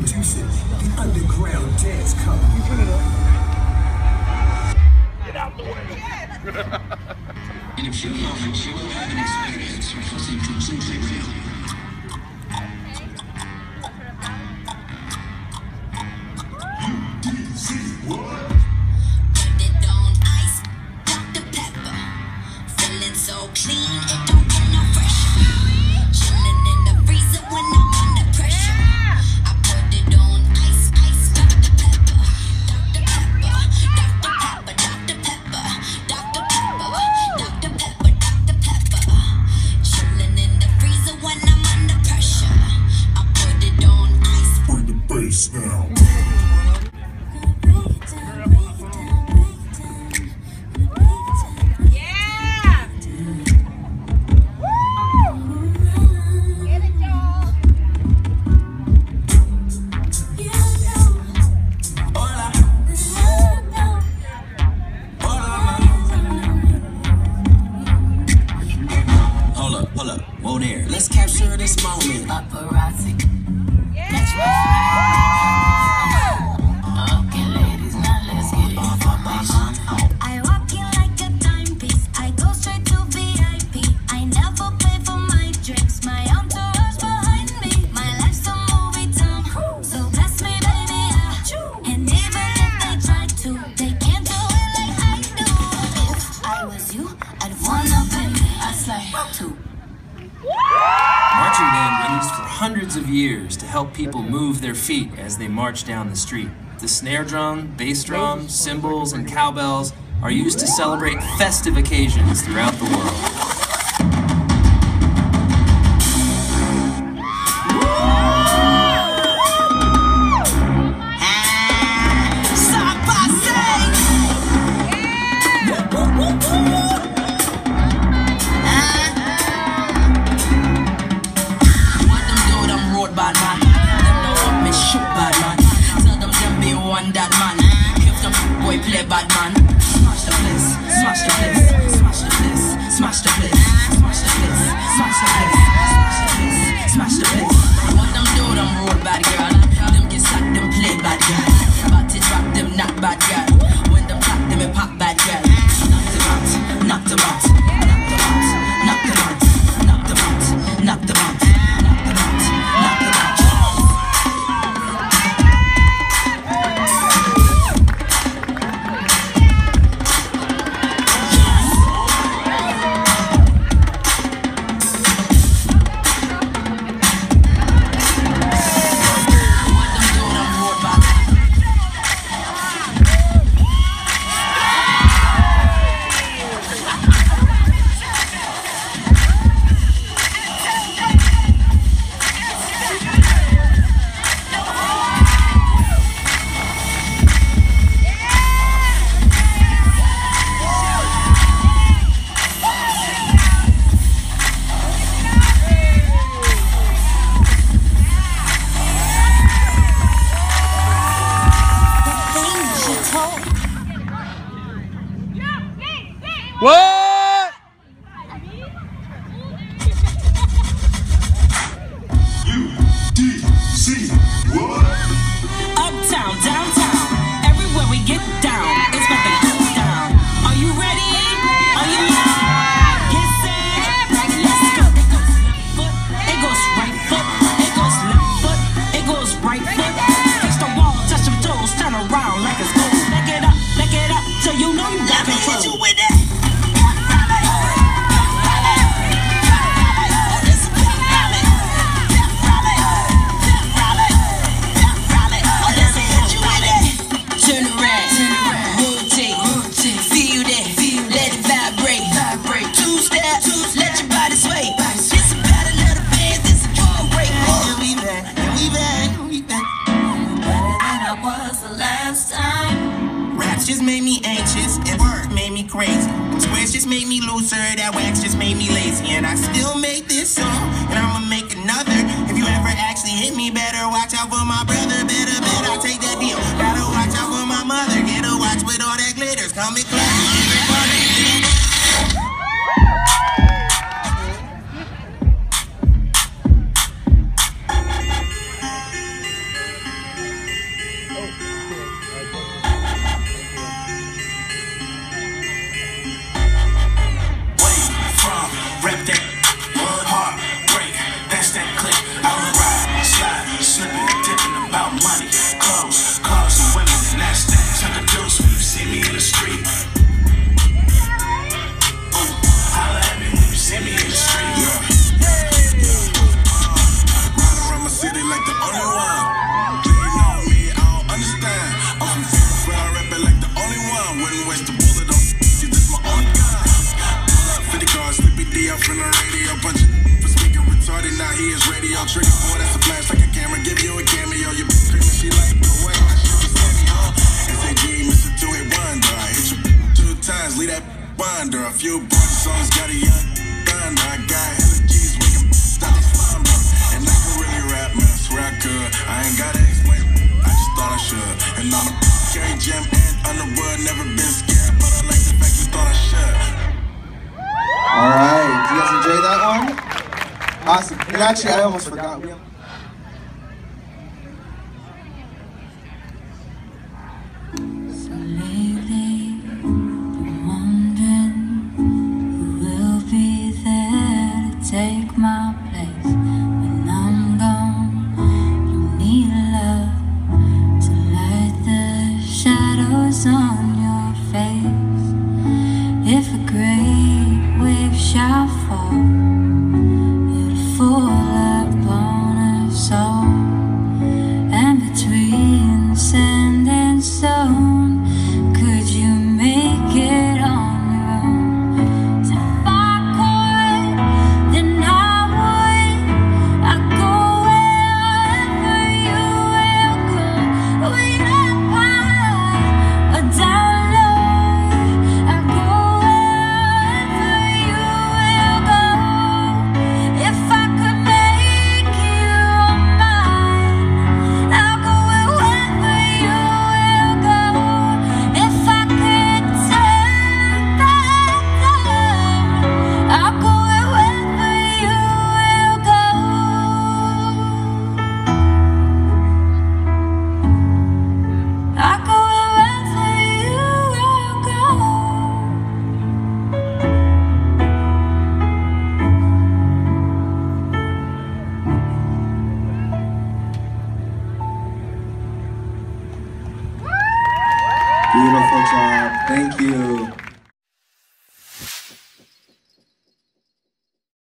Introducing the Underground Dance Company. Get out the way. And if you love it, you will have an experience which was intrinsically real. Put hold up. There. Let's capture this moment. Paparazzi. Okay, ladies, now let's get. I walk in like a timepiece. I go straight to VIP. I never pay for my drinks. My entourage behind me. My life's a movie. So bless me, baby. yeah. And even if they try to, they can't do it like I do. If I was you, I'd wanna pay. I slay. Marching band used for hundreds of years to help people move their feet as they march down the street. The snare drum, bass drum, cymbals, and cowbells are used to celebrate festive occasions throughout the world. And I still make this song, and I'ma make another. If you ever actually hit me, better watch out for my brother. Better few got a young gun. I got hella G's stop they slime, bro. And I can really rap, man. I swear I could. I ain't gotta explain. I just thought I should. And I'm a carry and Underwood. Never been scared, but I like the fact you thought I should. All right. Do you guys enjoy that one? Awesome. And actually, I almost forgot. We